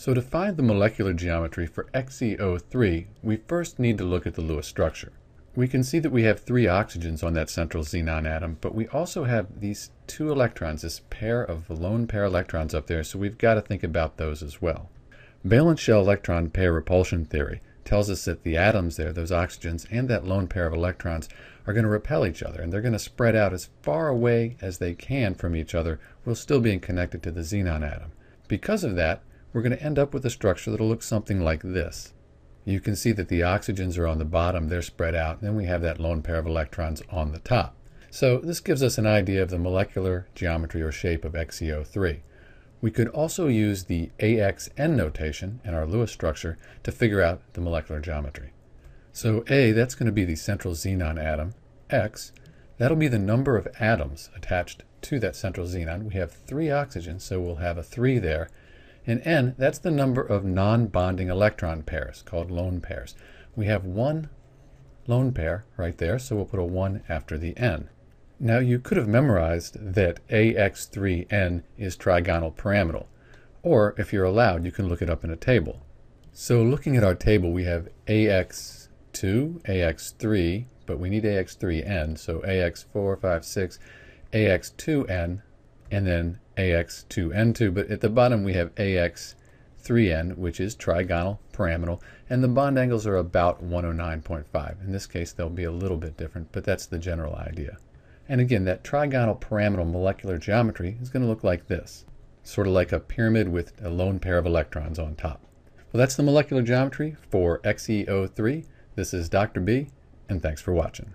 So to find the molecular geometry for XeO3, we first need to look at the Lewis structure. We can see that we have three oxygens on that central xenon atom, but we also have these two electrons, this pair of lone pair electrons up there, so we've got to think about those as well. Valence shell electron pair repulsion theory tells us that the atoms there, those oxygens, and that lone pair of electrons are going to repel each other, and they're going to spread out as far away as they can from each other while still being connected to the xenon atom. Because of that, we're going to end up with a structure that'll look something like this. You can see that the oxygens are on the bottom, they're spread out, and then we have that lone pair of electrons on the top. So this gives us an idea of the molecular geometry or shape of XeO3. We could also use the AXN notation in our Lewis structure to figure out the molecular geometry. So A, that's going to be the central xenon atom. X, that'll be the number of atoms attached to that central xenon. We have three oxygens, so we'll have a 3 there. And N, that's the number of non-bonding electron pairs, called lone pairs. We have one lone pair right there, so we'll put a 1 after the N. Now you could have memorized that AX3N is trigonal pyramidal, or if you're allowed, you can look it up in a table. So looking at our table, we have AX2, AX3, but we need AX3N, so AX4, 5, 6, AX2N, and then AX2N2, but at the bottom we have AX3N, which is trigonal pyramidal, and the bond angles are about 109.5. In this case, they'll be a little bit different, but that's the general idea. And again, that trigonal pyramidal molecular geometry is going to look like this, sort of like a pyramid with a lone pair of electrons on top. Well, that's the molecular geometry for XeO3. This is Dr. B, and thanks for watching.